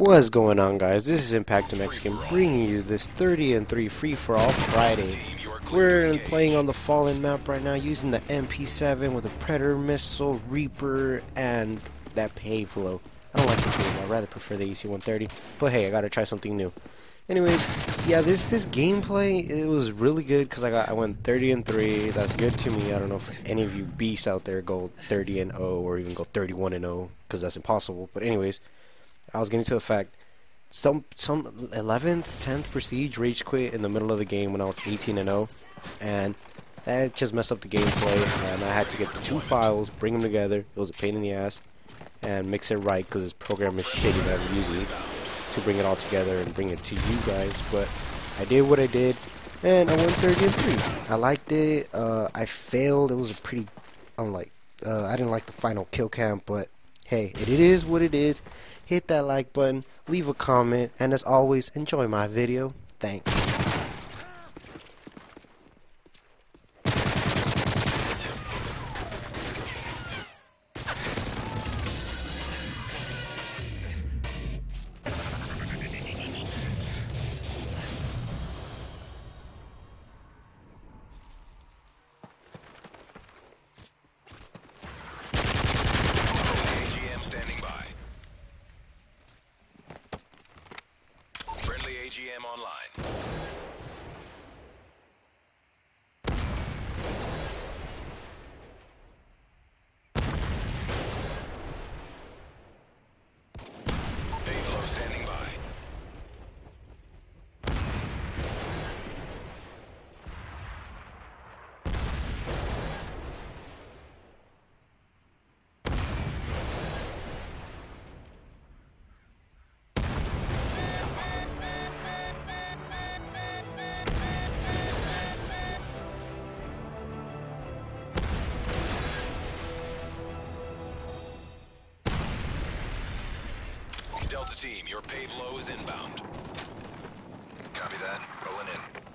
What's going on guys? This is Impacted Mexican bringing you this 30 and 3 free for all Friday. We're playing on the Fallen map right now using the MP7 with a Predator missile, Reaper, and that Pave Low. I don't like the pay, I rather prefer the AC-130, but hey, I gotta try something new. Anyways, yeah, this this gameplay it was really good because I got I went 30 and 3. That's good to me. I don't know if any of you beasts out there go 30 and 0 or even go 31 and 0 because that's impossible. But anyways. I was getting to the fact some some 11th, 10th prestige rage quit in the middle of the game when I was 18 and 0, and that just messed up the gameplay. And I had to get the two files, bring them together. It was a pain in the ass, and mix it right because this program is shitty that I'm using to bring it all together and bring it to you guys. But I did what I did, and I went 30 and 3. I liked it. Uh, I failed. It was a pretty unlike. Uh, I didn't like the final kill count, but hey, it is what it is. Hit that like button, leave a comment, and as always, enjoy my video. Thanks. Online. Team, your pave low is inbound. Copy that. Rolling in.